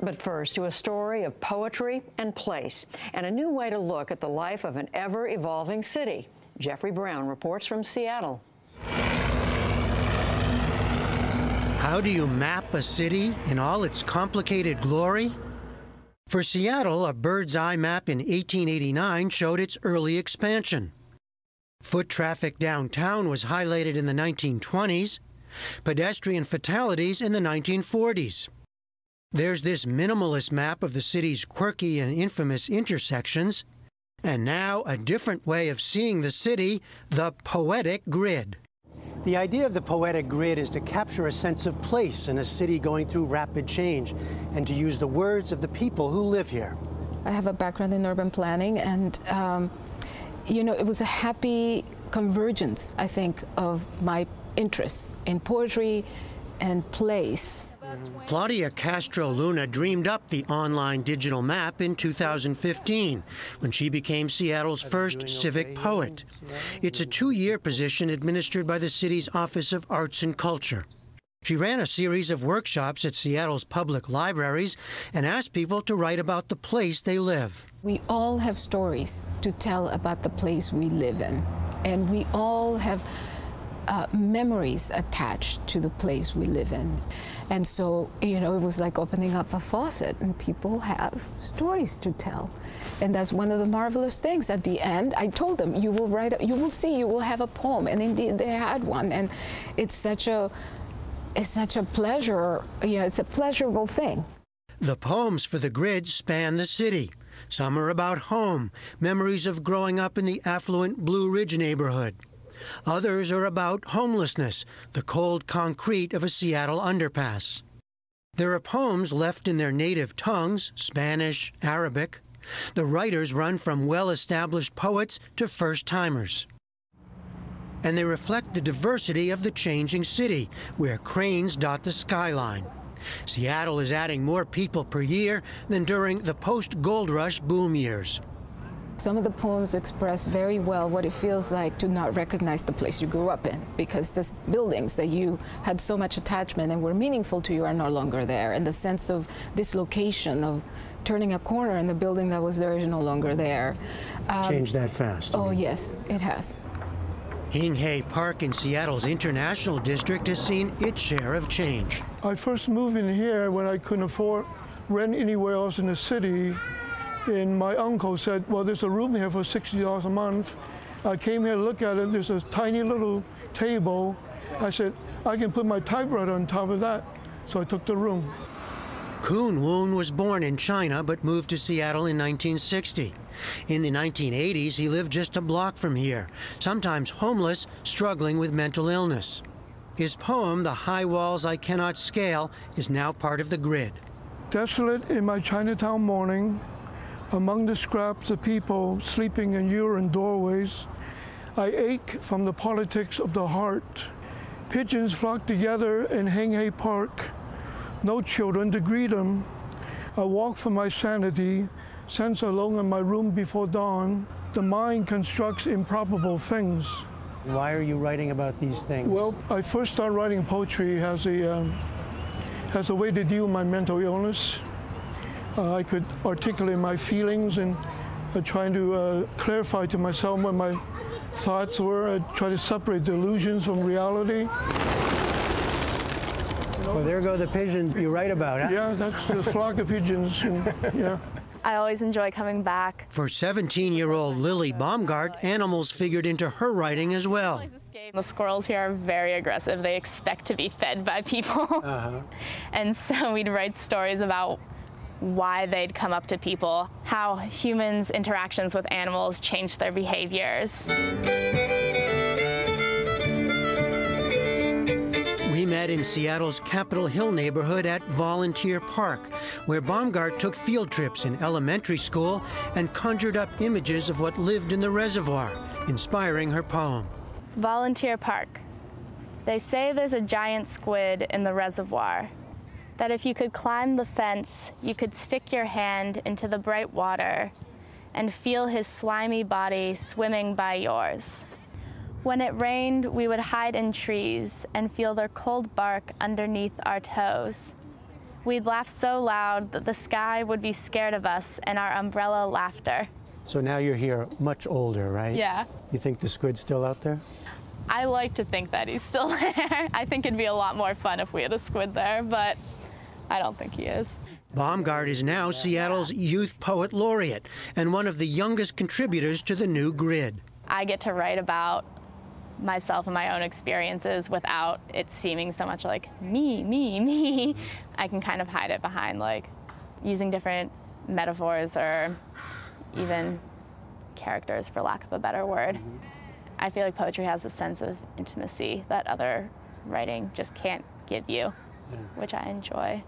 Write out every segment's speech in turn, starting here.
But first, to a story of poetry and place, and a new way to look at the life of an ever evolving city. Jeffrey Brown reports from Seattle. How do you map a city in all its complicated glory? For Seattle, a bird's eye map in 1889 showed its early expansion. Foot traffic downtown was highlighted in the 1920s, pedestrian fatalities in the 1940s. There's this minimalist map of the city's quirky and infamous intersections, and now a different way of seeing the city, the poetic grid. The idea of the poetic grid is to capture a sense of place in a city going through rapid change and to use the words of the people who live here. I have a background in urban planning, and um, you know, it was a happy convergence, I think, of my interests in poetry and place. Claudia Castro Luna dreamed up the online digital map in 2015 when she became Seattle's first civic poet. It's a two year position administered by the city's Office of Arts and Culture. She ran a series of workshops at Seattle's public libraries and asked people to write about the place they live. We all have stories to tell about the place we live in, and we all have uh, memories attached to the place we live in. And so, you know, it was like opening up a faucet, and people have stories to tell. And that's one of the marvelous things. At the end, I told them, you will write, you will see, you will have a poem. And indeed, they had one. And it's such a, it's such a pleasure, know, it's a pleasurable thing. The poems for the grid span the city. Some are about home, memories of growing up in the affluent Blue Ridge neighborhood. Others are about homelessness, the cold concrete of a Seattle underpass. There are poems left in their native tongues Spanish, Arabic. The writers run from well established poets to first timers. And they reflect the diversity of the changing city, where cranes dot the skyline. Seattle is adding more people per year than during the post gold rush boom years. Some of the poems express very well what it feels like to not recognize the place you grew up in because the buildings that you had so much attachment and were meaningful to you are no longer there. And the sense of dislocation, of turning a corner and the building that was there is no longer there. It's um, changed that fast. Oh, yes, it has. Hing Hay Park in Seattle's International District has seen its share of change. I first moved in here when I couldn't afford rent anywhere else in the city and my uncle said, well, there's a room here for $60 a month. I came here to look at it. There's a tiny little table. I said, I can put my typewriter on top of that. So I took the room. Koon Woon was born in China but moved to Seattle in 1960. In the 1980s, he lived just a block from here, sometimes homeless, struggling with mental illness. His poem, The High Walls I Cannot Scale, is now part of the grid. Desolate in my Chinatown morning, among the scraps of people sleeping in urine doorways, I ache from the politics of the heart. Pigeons flock together in Hing Hay Park. No children to greet them. I walk for my sanity, sense alone in my room before dawn. The mind constructs improbable things. Why are you writing about these things? Well, I first started writing poetry as a, um, as a way to deal with my mental illness. Uh, I could articulate my feelings and uh, trying to uh, clarify to myself what my thoughts were. I try to separate the illusions from reality. Well, there go the pigeons you write about, huh? Yeah, that's the flock of pigeons. And, yeah. I always enjoy coming back. For 17 year old Lily Baumgart, animals figured into her writing as well. The squirrels here are very aggressive. They expect to be fed by people. Uh -huh. And so we'd write stories about why they'd come up to people, how humans' interactions with animals change their behaviors. We met in Seattle's Capitol Hill neighborhood at Volunteer Park, where Baumgart took field trips in elementary school and conjured up images of what lived in the reservoir, inspiring her poem. Volunteer Park. They say there's a giant squid in the reservoir that if you could climb the fence, you could stick your hand into the bright water and feel his slimy body swimming by yours. When it rained, we would hide in trees and feel their cold bark underneath our toes. We'd laugh so loud that the sky would be scared of us and our umbrella laughter. So now you're here much older, right? Yeah. You think the squid's still out there? I like to think that he's still there. I think it'd be a lot more fun if we had a squid there, but I don't think he is. Baumgart is now Seattle's Youth Poet Laureate and one of the youngest contributors to the new grid. I get to write about myself and my own experiences without it seeming so much like me, me, me. I can kind of hide it behind like using different metaphors or even characters, for lack of a better word. I feel like poetry has a sense of intimacy that other writing just can't give you, which I enjoy.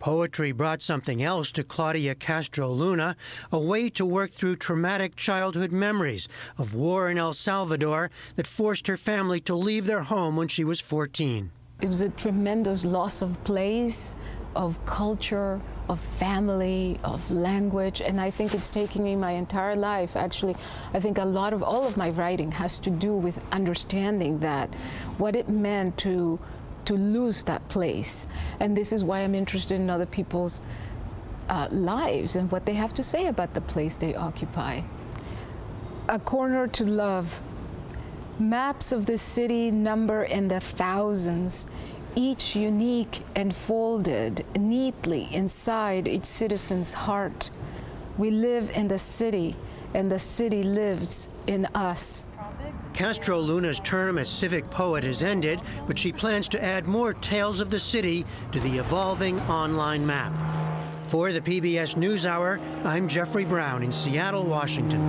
Poetry brought something else to Claudia Castro Luna, a way to work through traumatic childhood memories of war in El Salvador that forced her family to leave their home when she was 14. It was a tremendous loss of place, of culture, of family, of language, and I think it's taking me my entire life. Actually, I think a lot of all of my writing has to do with understanding that, what it meant to to lose that place. And this is why I'm interested in other people's uh, lives and what they have to say about the place they occupy. A corner to love. Maps of the city number in the thousands, each unique and folded neatly inside each citizen's heart. We live in the city, and the city lives in us. Castro Luna's term as civic poet has ended, but she plans to add more tales of the city to the evolving online map. For the PBS NewsHour, I'm Jeffrey Brown in Seattle, Washington.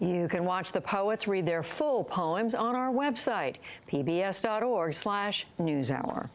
You can watch the poets read their full poems on our website, pbs.org/newshour.